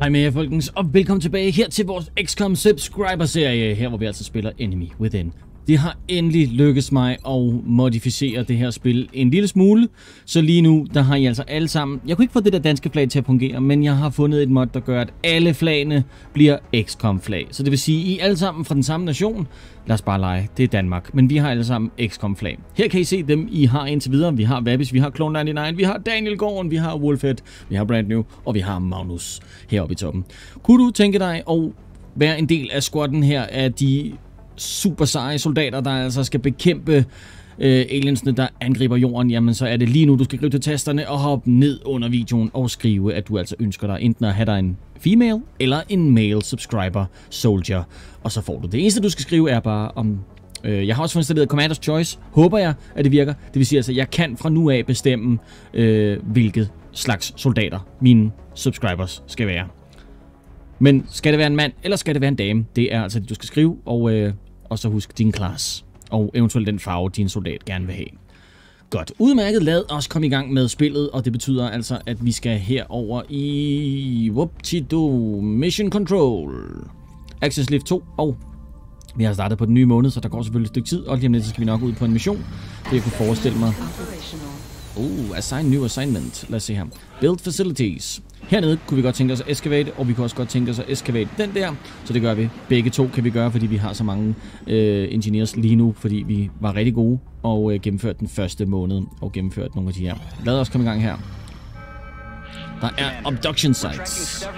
Hej med jer folkens, og velkommen tilbage her til vores XCOM Subscriber-serie, her hvor vi altså spiller Enemy Within. Det har endelig lykkes mig at modificere det her spil en lille smule, så lige nu, der har I altså alle sammen... Jeg kunne ikke få det der danske flag til at fungere, men jeg har fundet et mod, der gør, at alle flagene bliver XCOM-flag. Så det vil sige, I er alle sammen fra den samme nation. Lad os bare lege, det er Danmark, men vi har alle sammen XCOM-flag. Her kan I se dem, I har indtil videre. Vi har Vabis, vi har Clone 99, vi har Daniel Gården, vi har Wolfhead, vi har Brand New, og vi har Magnus heroppe i toppen. Kunne du tænke dig at være en del af squatten her af de super seje soldater, der altså skal bekæmpe øh, aliensene, der angriber jorden, jamen så er det lige nu, du skal gribe til tasterne og hoppe ned under videoen og skrive, at du altså ønsker dig enten at have dig en female eller en male subscriber soldier, og så får du det. eneste, du skal skrive, er bare om Øh, jeg har også fået installeret Commander's Choice. Håber jeg, at det virker. Det vil sige altså, at jeg kan fra nu af bestemme, øh, hvilket slags soldater mine subscribers skal være. Men skal det være en mand, eller skal det være en dame? Det er altså det, du skal skrive, og øh, og så husk din klasse, og eventuelt den farve, din soldat gerne vil have. Godt, udmærket. Lad os komme i gang med spillet, og det betyder altså, at vi skal herover i Whoopty-doo Mission Control. Access Lift 2, og vi har startet på den nye måned, så der går selvfølgelig et stykke tid, og lige om lidt så skal vi nok ud på en mission. Det jeg kunne forestille mig. Uh, assign new assignment. Lad os se her. Build facilities. Hernede kunne vi godt tænke os at excavate, og vi kunne også godt tænke os at excavate den der. Så det gør vi. Begge to kan vi gøre, fordi vi har så mange øh, engineers lige nu, fordi vi var rigtig gode og øh, gennemførte den første måned og gennemførte nogle af de her. Lad os komme i gang her. Der er abduction sites.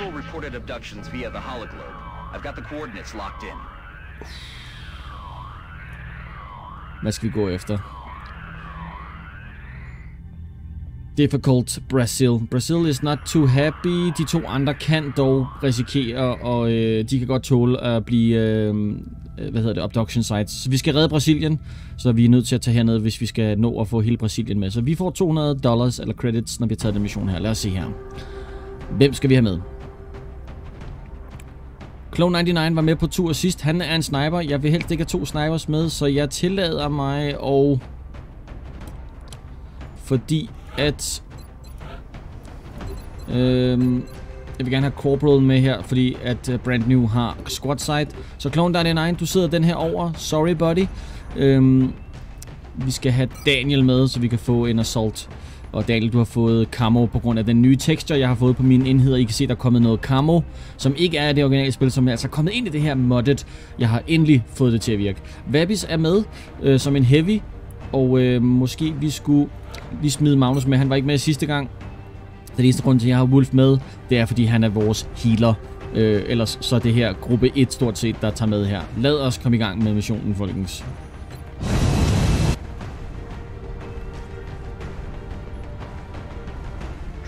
Hvad skal vi gå efter? Difficult Brazil. Brazil is not too happy. De to andre kan dog risikere, og øh, de kan godt tåle at blive, øh, øh, hvad hedder det, abduction sites. Så vi skal redde Brasilien, så vi er nødt til at tage herned, hvis vi skal nå at få hele Brasilien med. Så vi får 200 dollars eller credits, når vi har taget den mission her. Lad os se her. Hvem skal vi have med? Clone 99 var med på tur sidst. Han er en sniper. Jeg vil helst ikke have to snipers med, så jeg tillader mig og fordi at... Øhm, jeg vil gerne have Corporal med her, fordi at øh, Brand New har squad side. Så Clone 99, du sidder den her over. Sorry, buddy. Øhm, vi skal have Daniel med, så vi kan få en assault. Og Daniel, du har fået camo på grund af den nye texture, jeg har fået på mine enheder. I kan se, der er kommet noget camo, som ikke er det originale spil, som er altså kommet ind i det her modded. Jeg har endelig fået det til at virke. Vabis er med øh, som en heavy, og øh, måske vi skulle lige smide Magnus med. Han var ikke med sidste gang. Den eneste grund til, at jeg har Wolf med, det er, fordi han er vores healer. Øh, ellers så er det her gruppe 1 stort set, der tager med her. Lad os komme i gang med missionen, folkens.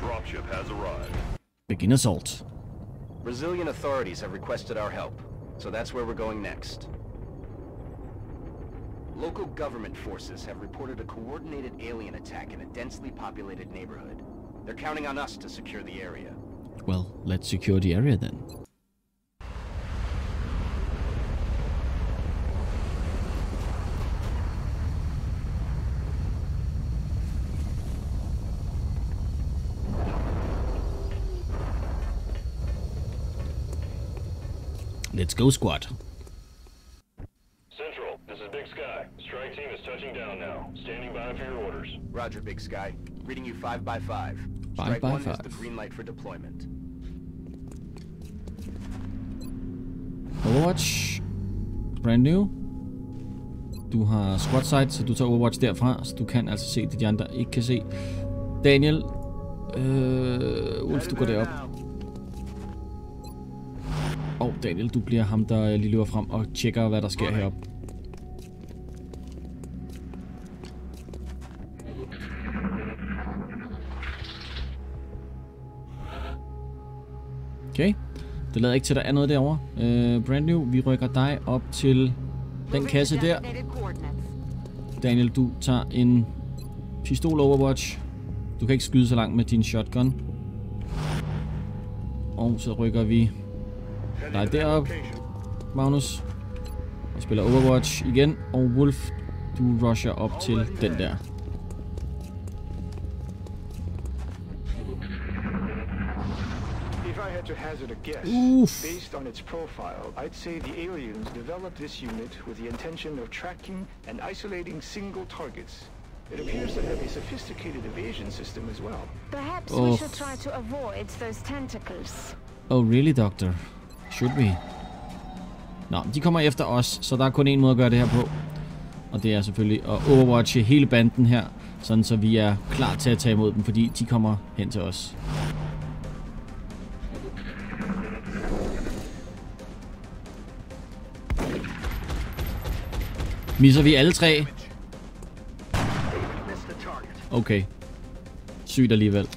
Dropship has arrived. Begin assault. Brazilian authorities have requested our help, so that's where we're going next. Local government forces have reported a coordinated alien attack in a densely populated neighborhood. They're counting on us to secure the area. Well, let's secure the area then. Let's go, squad. Roger, Big Sky. Reading you 5 by 5 Strike by 1 five. is the green light for deployment. Overwatch. Brand new. Du har squad sight, så du tager Overwatch derfra, så du kan altså se det, de andre ikke kan se. Daniel. Øh, Ulf, du går derop. Og Daniel, du bliver ham, der lige løber frem og tjekker, hvad der sker heroppe. Det lader ikke til, at der er noget derovre. Uh, brand new, vi rykker dig op til den kasse der. Daniel, du tager en pistol Overwatch. Du kan ikke skyde så langt med din shotgun. Og så rykker vi dig derop, Magnus. Og spiller Overwatch igen. Og Wolf, du rusher op til den der. Hazard a guess, Oof. based on its profile, I'd say the aliens developed this unit with the intention of tracking and isolating single targets. It appears to have a sophisticated evasion system as well. Perhaps Oh. we should try to avoid those tentacles. Oh, really, doctor? Should we? Nå, de kommer efter os, så der er kun en måde at gøre det her på. Og det er selvfølgelig at overwatche hele banden her, sådan så vi er klar til at tage imod dem, fordi de kommer hen til os. Misser vi alle tre? Okay. Sygt alligevel.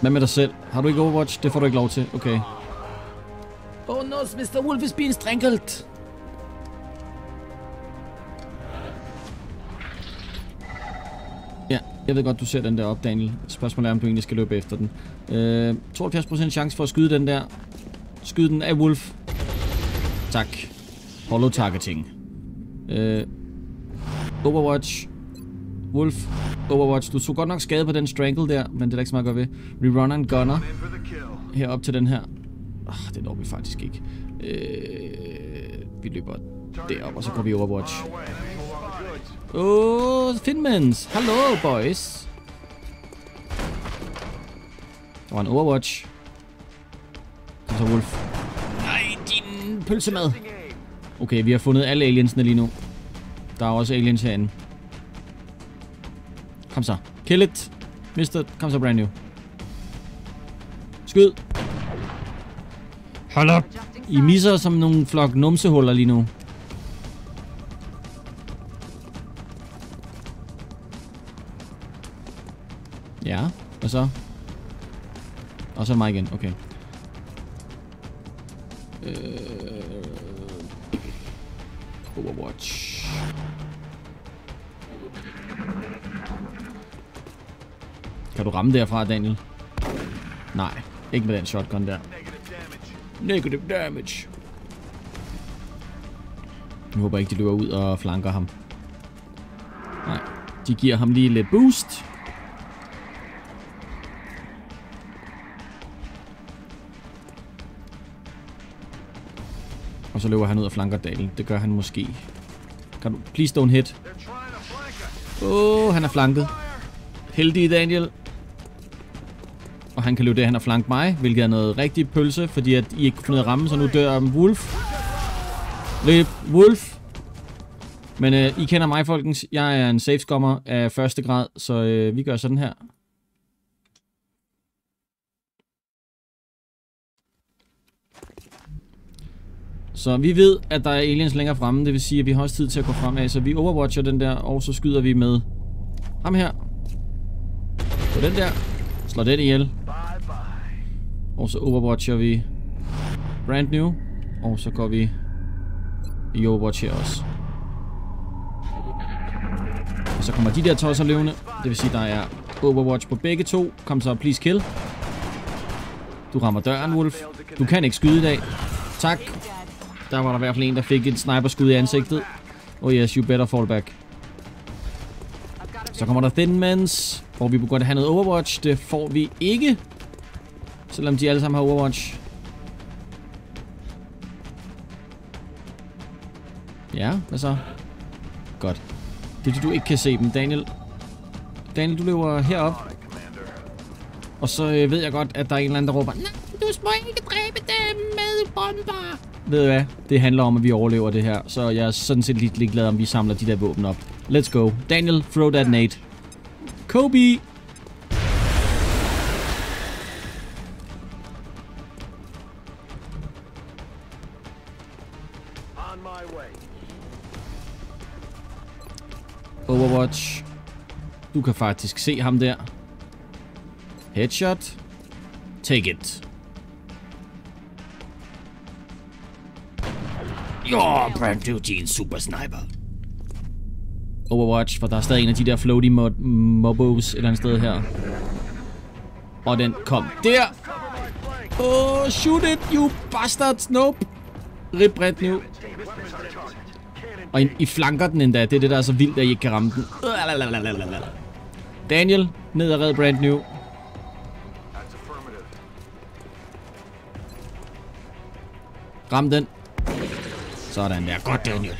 Hvad med dig selv? Har du ikke Overwatch? Det får du ikke lov til. Okay. Oh no, Mr. Wolf is being strangled. Ja, jeg ved godt, du ser den der op, Daniel. Spørgsmålet er, om du egentlig skal løbe efter den. Øh, 72% chance for at skyde den der. Skyd den af Wolf. Tak. Hollow targeting. Øh, Overwatch. Wolf. Overwatch. Du tog godt nok skade på den strangle der, men det er der ikke så meget at gøre ved. Rerunner and gunner. Herop til den her. Ah, det når vi faktisk ikke. Øh, vi løber derop, og så går vi Overwatch. Åh, oh, Finmans. Hallo, boys. Der var en Overwatch. Så, Wolf. Nej, din pølsemad. Okay, vi har fundet alle aliensene lige nu. Der er også aliens herinde. Kom så. Kill it. Mister. Kom så, brand new. Skyd. Hold op. I misser som nogle flok numsehuller lige nu. Ja, hvad så? Og så mig igen, okay. Øh... Overwatch. Kan du ramme derfra, Daniel? Nej, ikke med den shotgun der. Negative damage. Jeg håber ikke, de løber ud og flanker ham. Nej, de giver ham lige lidt boost. Og så løber han ud og flanker dalen. Det gør han måske. Kan du please don't hit? Åh, oh, han er flanket. Heldig Daniel. Og han kan løbe det, han har flanket mig, hvilket er noget rigtig pølse, fordi at I ikke kunne finde at ramme, så nu dør Wolf. Løb, Wolf. Men øh, I kender mig, folkens. Jeg er en safe af første grad, så øh, vi gør sådan her. Så vi ved, at der er aliens længere fremme, det vil sige, at vi har også tid til at gå fremad, så vi overwatcher den der, og så skyder vi med ham her. På den der. Slår den ihjel. Og så overwatcher vi brand new. Og så går vi i overwatch her også. Og så kommer de der tosser levende. Det vil sige, der er overwatch på begge to. Kom så, please kill. Du rammer døren, Wolf. Du kan ikke skyde i dag. Tak. Der var der i hvert fald en, der fik et sniperskud i ansigtet. Oh yes, you better fall back. Så kommer der Thin Mans, hvor vi burde have noget Overwatch. Det får vi ikke. Selvom de alle sammen har Overwatch. Ja, hvad så? Godt. Det er du ikke kan se dem, Daniel. Daniel, du løber herop. Og så øh, ved jeg godt, at der er en eller anden, der råber, Nej, du må ikke dræbe dem med bomber. Ved du hvad? Det handler om, at vi overlever det her. Så jeg er sådan set lidt ligeglad, om vi samler de der våben op. Let's go. Daniel, throw that nade. Kobe! Overwatch. Du kan faktisk se ham der. Headshot. Take it. Jo, brand new til en super sniper. Overwatch, for der er stadig en af de der floaty mod mobos et eller andet sted her. Og den kom der. Oh, shoot it, you bastards. Nope. Rip brand new. Og I, I flanker den endda. Det er det, der er så vildt, at I ikke kan ramme den. Daniel, ned og red Brand New. Ram den. Sådan der. Godt, Daniel.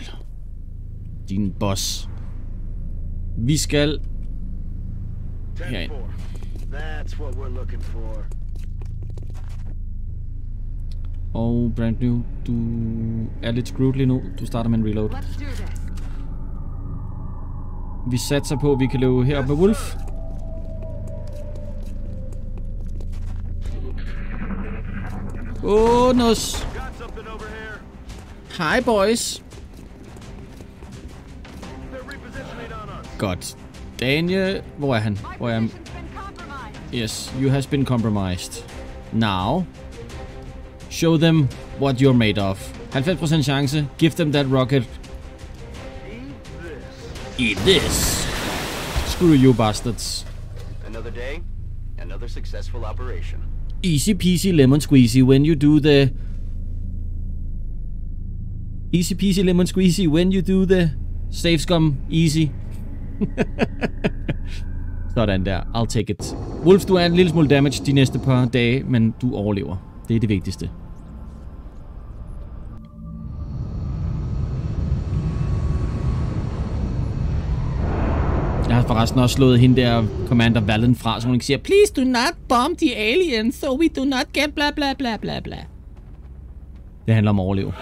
Din boss. Vi skal... Herind. 10-4. That's what we're looking for. Og Brand New, du er lidt screwed lige nu. Du starter med en reload. Vi satser på, at vi kan løbe herop med Wolf. Åh, Hej, boys. They're repositioning on us. Godt. Daniel, hvor er han? My Hvor er han? position's been compromised. Yes, you has been compromised. Now, show them what you're made of. 90% chance. Give them that rocket. Eat this. Eat this. Screw you bastards. Another day, another successful operation. Easy peasy lemon squeezy when you do the... Easy peasy lemon squeezy when you do the... safe scum easy. Sådan der. I'll take it. Wolf, du er en lille smule damage de næste par dage, men du overlever. Det er det vigtigste. Jeg har forresten også slået hende der Commander Valen fra, så hun ikke siger, Please do not bomb the aliens, so we do not get bla bla bla bla bla. Det handler om at overleve.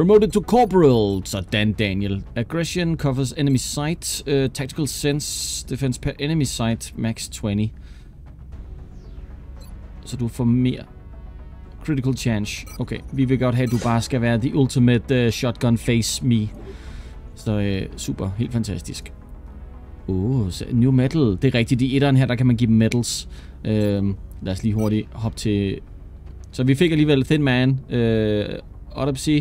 Promoted to Corporal. Sådan, Daniel. Aggression covers enemy sight. Uh, øh, tactical sense. Defense per enemy sight. Max 20. Så du får mere. Critical chance. Okay, vi vil godt have, at du bare skal være the ultimate uh, shotgun face me. Så uh, super. Helt fantastisk. Uh, new metal. Det er rigtigt. I etteren her, der kan man give dem medals. Uh, lad os lige hurtigt hoppe til... Så vi fik alligevel Thin Man. Uh, Autopsy.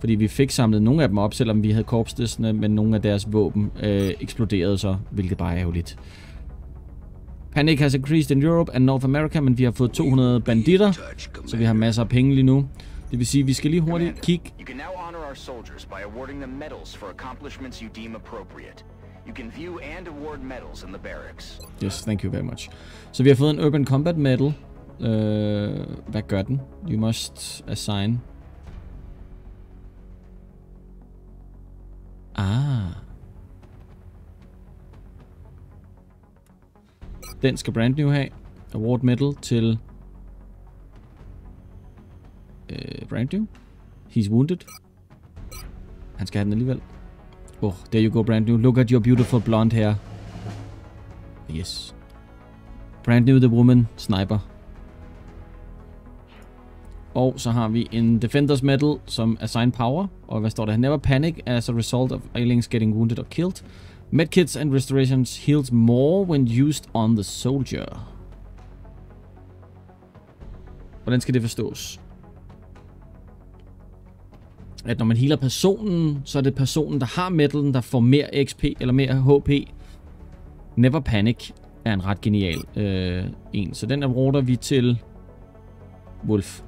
Fordi vi fik samlet nogle af dem op, selvom vi havde korpsdæsene, men nogle af deres våben øh, eksploderede så, hvilket bare er ærgerligt. Panic has increased in Europe and North America, men vi har fået 200 banditter, så vi har masser af penge lige nu. Det vil sige, at vi skal lige hurtigt kigge. You can now honor our soldiers by awarding them medals for accomplishments you deem appropriate. You can view and award medals in the barracks. Yes, thank you very much. Så vi har fået en Urban Combat Medal. Øh, hvad gør den? You must assign. Ah. Den skal Brand New have. Award Medal til... Øh, Brand New. He's wounded. Han skal have den alligevel. Oh, there you go, Brand New. Look at your beautiful blonde hair. Yes. Brand New The Woman Sniper. Og så har vi en Defenders Medal som Assign Power. Og hvad står der? Never panic as a result of aliens getting wounded or killed. Medkits and restorations heals more when used on the soldier. Hvordan skal det forstås? At når man healer personen, så er det personen, der har medalen, der får mere XP eller mere HP. Never Panic er en ret genial øh, en. Så den router vi til Wolf.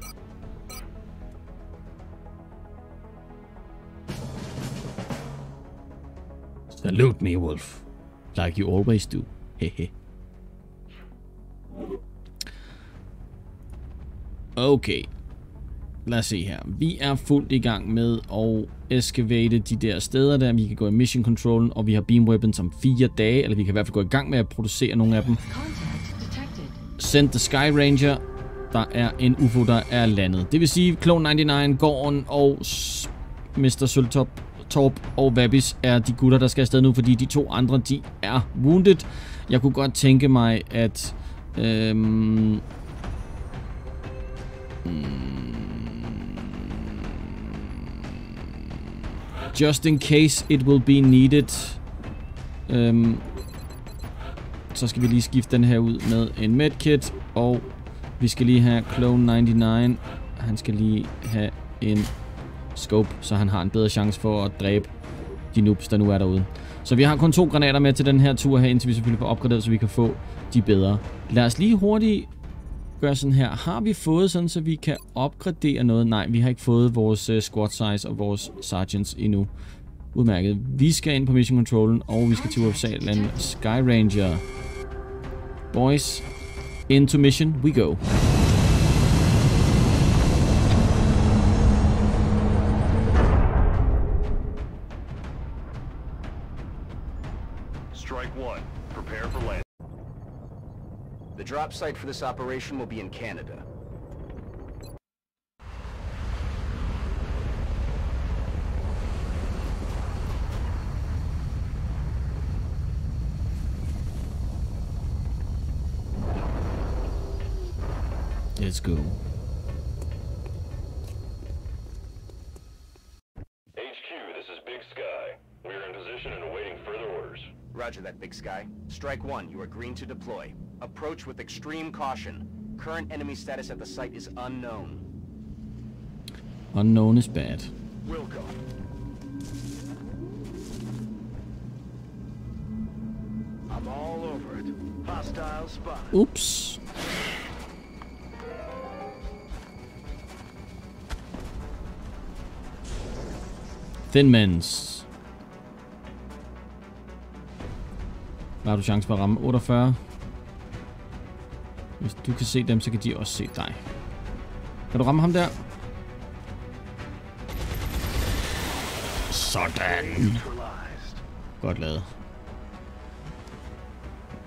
Salute me, Wolf. Like you always do. Hehe. okay. Lad os se her. Vi er fuldt i gang med at excavate de der steder der. Vi kan gå i mission control, og vi har beam weapons om fire dage, eller vi kan i hvert fald gå i gang med at producere nogle af dem. Send the Sky Ranger. Der er en UFO, der er landet. Det vil sige, Clone 99, Gorn og S- Mr. Søltop, Torp og Vabis er de gutter, der skal afsted nu, fordi de to andre, de er wounded. Jeg kunne godt tænke mig, at... Øhm, mm, just in case it will be needed. Øhm, så skal vi lige skifte den her ud med en medkit, og vi skal lige have Clone 99. Han skal lige have en scope, så han har en bedre chance for at dræbe de noobs, der nu er derude. Så vi har kun to granater med til den her tur her, indtil vi selvfølgelig får opgraderet, så vi kan få de bedre. Lad os lige hurtigt gøre sådan her. Har vi fået sådan, så vi kan opgradere noget? Nej, vi har ikke fået vores uh, squad size og vores sergeants endnu. Udmærket. Vi skal ind på Mission Controllen, og vi skal til USA lande Sky Ranger. Boys, into mission we go. Drop site for this operation will be in Canada. Let's go. HQ, this is Big Sky. We are in position and awaiting further orders. Roger that, Big Sky. Strike one, you are green to deploy. Approach with extreme caution. Current enemy status at the site is unknown. Unknown is bad. Wilco. I'm all over it. Hostile spot. Ups. Thin Mens. Har du chance for at ramme? 48. Hvis du kan se dem, så kan de også se dig. Kan du ramme ham der? Sådan. Godt lavet.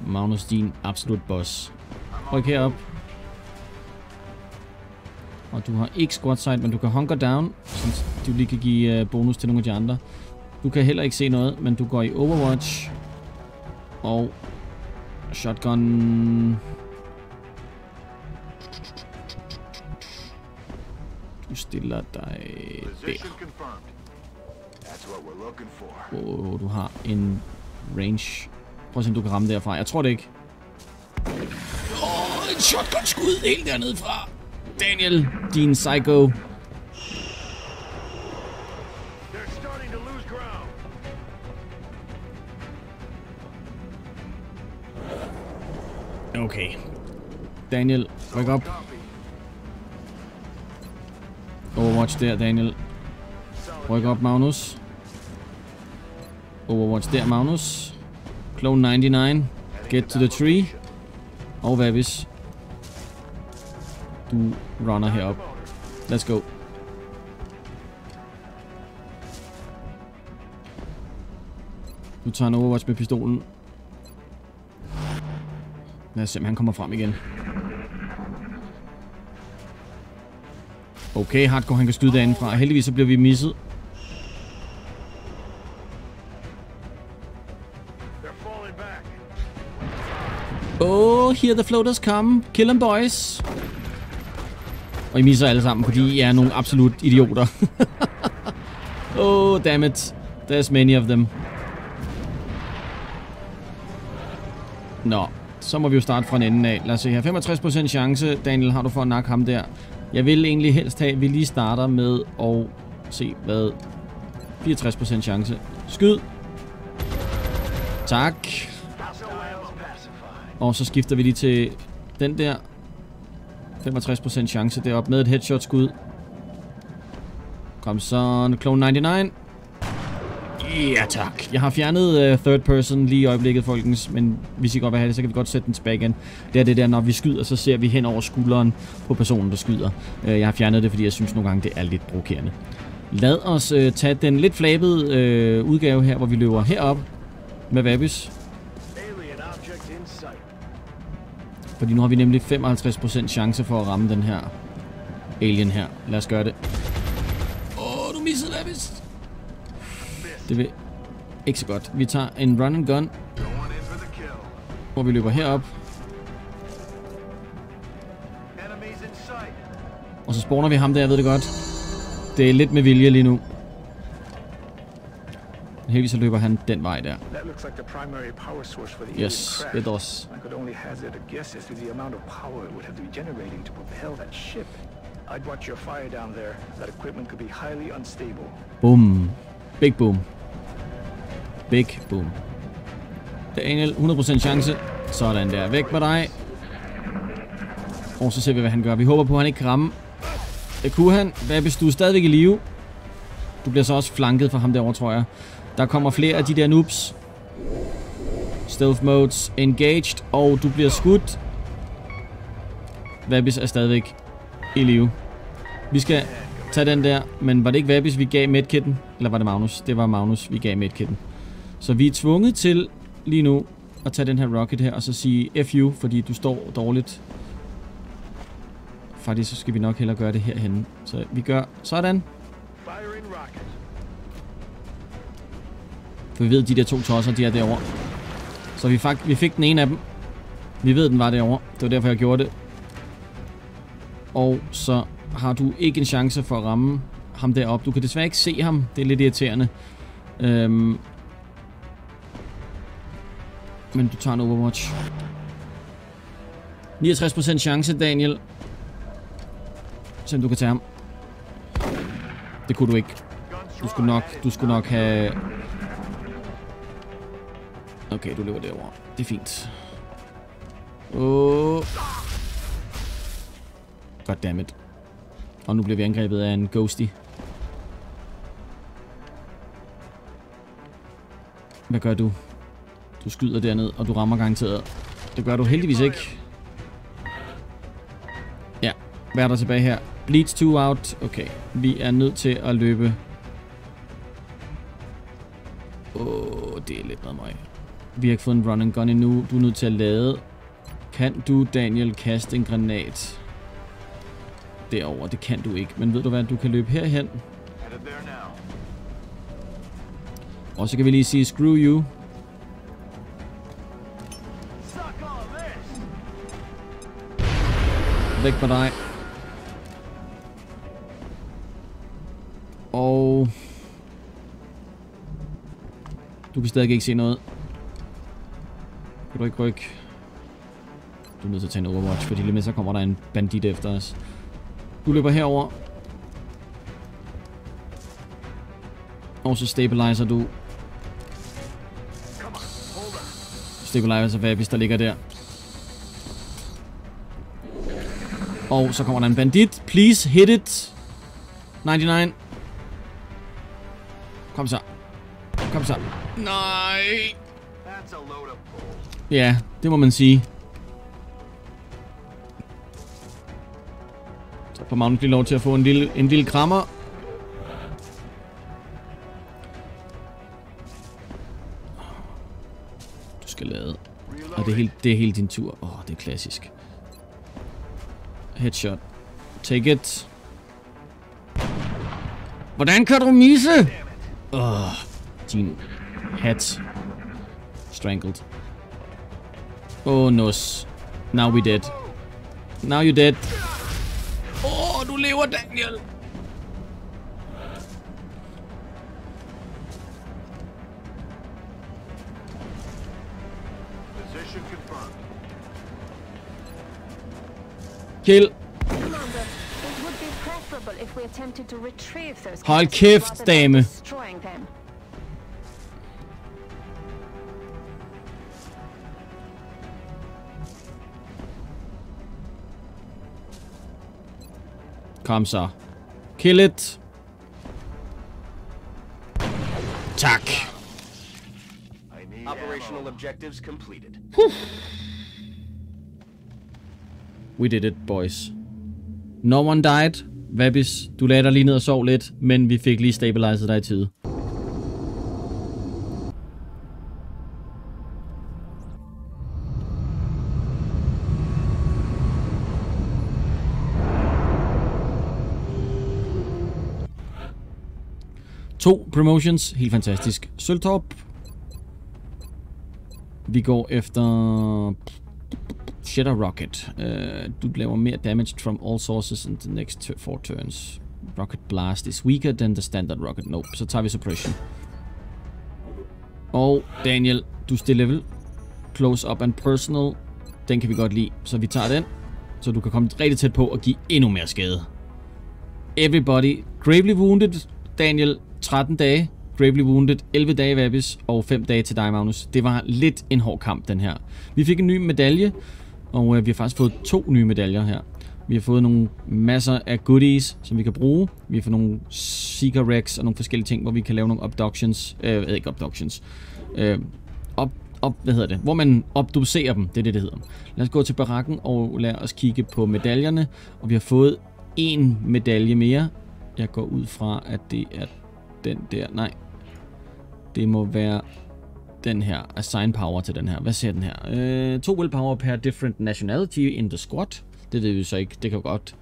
Magnus, din absolut boss. Ryk herop. Og du har ikke squat sight, men du kan hunker down, så du lige kan give øh, bonus til nogle af de andre. Du kan heller ikke se noget, men du går i Overwatch. Og shotgun... Du stiller dig der. Og du har en range. Prøv at se, om du kan ramme derfra. Jeg tror det ikke. Åh, oh, en shotgun-skud helt dernede fra. Daniel, din psycho. Okay. Daniel, ryk op. Overwatch der, Daniel. Ryk op, Magnus. Overwatch der, Magnus. Clone 99. Get to the tree. Og Vavis. Du runner herop. Let's go. Du tager en Overwatch med pistolen. Lad os se, om han kommer frem igen. Okay, Hardcore, han kan skyde derindefra. Heldigvis så bliver vi misset. They're falling back. Oh, here the floaters come. Kill them, boys. Og I misser alle sammen, fordi I er nogle absolut idioter. oh, damn it. There's many of them. Nå, så må vi jo starte fra en ende af. Lad os se her. 65% chance, Daniel, har du for at nakke ham der. Jeg vil egentlig helst have, at vi lige starter med at se, hvad... 64% chance. Skyd. Tak. Og så skifter vi lige til den der. 65% chance deroppe med et headshot skud. Kom så, Clone 99. Ja tak. Jeg har fjernet uh, third person lige i øjeblikket, folkens. Men hvis I godt vil have det, så kan vi godt sætte den tilbage igen. Det er det der, når vi skyder, så ser vi hen over skulderen på personen, der skyder. Uh, jeg har fjernet det, fordi jeg synes nogle gange, det er lidt provokerende. Lad os uh, tage den lidt flabede uh, udgave her, hvor vi løber herop med Vabis. Fordi nu har vi nemlig 55% chance for at ramme den her alien her. Lad os gøre det. Åh, oh, du missede Vabis! Det vil ikke så godt. Vi tager en run and gun, hvor vi løber herop. Og så spawner vi ham der, jeg ved det godt. Det er lidt med vilje lige nu. Heldigvis så løber han den vej der. Yes, propel that ship. I'd watch your fire down there. That equipment could be highly unstable. Boom. Big boom. Big boom. Daniel, 100% chance. Sådan der. Væk med dig. Og så ser vi, hvad han gør. Vi håber på, at han ikke kan ramme. Det kunne han. Hvad hvis du er stadigvæk i live? Du bliver så også flanket for ham derovre, tror jeg. Der kommer flere af de der noobs. Stealth modes engaged, og du bliver skudt. Vabis er stadigvæk i live. Vi skal tage den der, men var det ikke Vabis, vi gav medkitten? Eller var det Magnus? Det var Magnus, vi gav medkitten. Så vi er tvunget til lige nu at tage den her rocket her, og så sige FU, fordi du står dårligt. Faktisk så skal vi nok hellere gøre det herhenne. Så vi gør sådan. For vi ved, de der to tosser, de er derovre. Så vi, fakt, vi fik den ene af dem. Vi ved, den var derovre. Det var derfor, jeg gjorde det. Og så har du ikke en chance for at ramme ham deroppe. Du kan desværre ikke se ham. Det er lidt irriterende. Øhm. Men du tager en Overwatch. 69% chance, Daniel. Se om du kan tage ham. Det kunne du ikke. Du skulle nok, du skulle nok have... Okay, du løber derover. Det er fint. Åh. Oh. Goddammit. Og nu bliver vi angrebet af en ghosty. Hvad gør du? Du skyder derned, og du rammer garanteret. Det gør du heldigvis ikke. Ja, hvad er der tilbage her? Bleeds 2 out. Okay, vi er nødt til at løbe. Åh, oh, det er lidt noget møg. Vi har ikke fået en run and gun endnu. Du er nødt til at lade. Kan du, Daniel, kaste en granat? Derover, det kan du ikke. Men ved du hvad, du kan løbe herhen. Og så kan vi lige sige, screw you. Væk på dig. Og... Du kan stadig ikke se noget. Kan du ikke rykke? Du er nødt til at tage en overwatch, fordi lige med så kommer der en bandit efter os. Du løber herover. Og så stabilizer du. Stabiliser hvad, hvis der ligger der. Og så kommer der en bandit. Please hit it. 99. Kom så. Kom så. Nej. That's a load of bull. Ja, det må man sige. Så får Magnus lige lov til at få en lille, en lille krammer. Du skal lade. Og det er helt, det er helt din tur. Åh, oh, det er klassisk. Headshot. Take it. Hvordan kan du misse? Oh, din hat. Strangled. Oh, nos. Now we dead. Now you dead. Oh, du lever, Daniel. Position confirmed. Dame. destroying them. Kom så. Kill it. Tak. Operational objectives completed. We did it, boys. No one died. Vabis, du lagde dig lige ned og sov lidt, men vi fik lige stabiliseret dig i tide. To promotions, helt fantastisk. Sølvtop. Vi går efter Shadow Rocket. Uh, du laver mere damage from all sources in the next t- four turns. Rocket Blast is weaker than the standard rocket. Nope. Så tager vi Suppression. Og Daniel, du er level. Close up and personal. Den kan vi godt lide. Så vi tager den. Så du kan komme rigtig tæt på og give endnu mere skade. Everybody. Gravely Wounded. Daniel, 13 dage. Gravely Wounded, 11 dage Vabis og 5 dage til dig, Magnus. Det var lidt en hård kamp, den her. Vi fik en ny medalje, og øh, vi har faktisk fået to nye medaljer her. Vi har fået nogle masser af goodies, som vi kan bruge. Vi har fået nogle seeker racks og nogle forskellige ting, hvor vi kan lave nogle abductions. Øh, jeg ved ikke abductions. Øh, op, op, hvad hedder det? Hvor man obducerer dem, det er det, det hedder. Lad os gå til barakken og lad os kigge på medaljerne. Og vi har fået en medalje mere. Jeg går ud fra, at det er den der. Nej. Det må være den her. Assign power til den her. Hvad siger den her? Øh, to willpower per different nationality in the squad. Det ved vi så ikke. Det kan godt.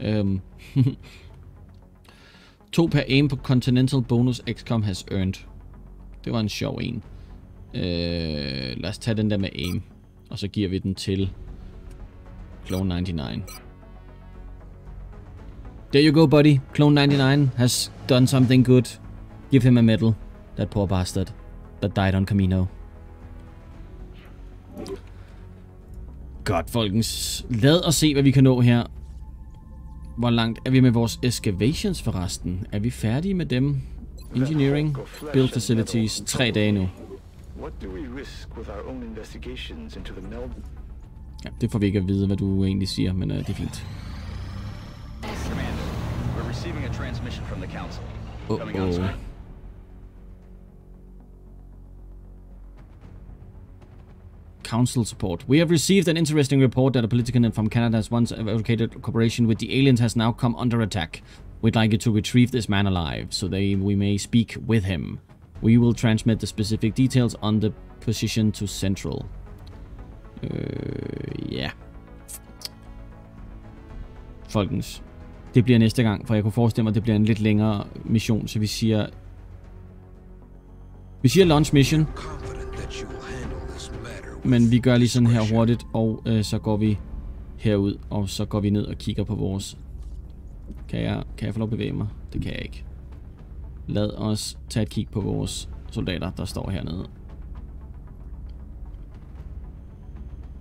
Øhm. to per aim på Continental bonus XCOM has earned. Det var en sjov en. Øh, lad os tage den der med aim. Og så giver vi den til Clone 99. There you go, buddy. Clone 99 has done something good. Give him a medal. That poor bastard that died on Camino. Godt, folkens. Lad os se, hvad vi kan nå her. Hvor langt er vi med vores excavations forresten? Er vi færdige med dem? Engineering, build facilities, tre dage nu. Ja, det får vi ikke at vide, hvad du egentlig siger, men uh, det er fint. Commander, we're receiving a transmission from the Council. On, Council support. We have received an interesting report that a political from Canada has once advocated cooperation with the aliens has now come under attack. We'd like you to retrieve this man alive, so they we may speak with him. We will transmit the specific details on the position to Central. Øh, ja. Folkens. Det bliver næste gang, for jeg kunne forestille mig, at det bliver en lidt længere mission, så vi siger... Vi siger launch mission, men vi gør lige sådan her hurtigt, og øh, så går vi herud, og så går vi ned og kigger på vores... Kan jeg, kan jeg få lov at bevæge mig? Det kan jeg ikke. Lad os tage et kig på vores soldater, der står hernede.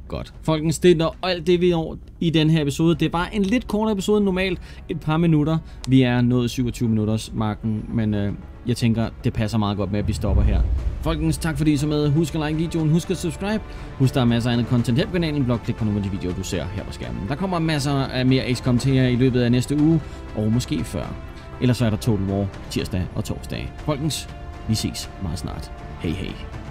Godt. Folkens, det er alt det, vi når i den her episode. Det var en lidt kortere episode end normalt. Et par minutter. Vi er nået 27 minutters marken, men øh, jeg tænker, det passer meget godt med, at vi stopper her. Folkens, tak fordi I så med. Husk at like videoen, husk at subscribe. Husk, der er masser af andet content her på kanalen. Blok klik på nogle af de videoer, du ser her på skærmen. Der kommer masser af mere XCOM til jer i løbet af næste uge, og måske før. Ellers så er der Total War tirsdag og torsdag. Folkens, vi ses meget snart. Hej hej.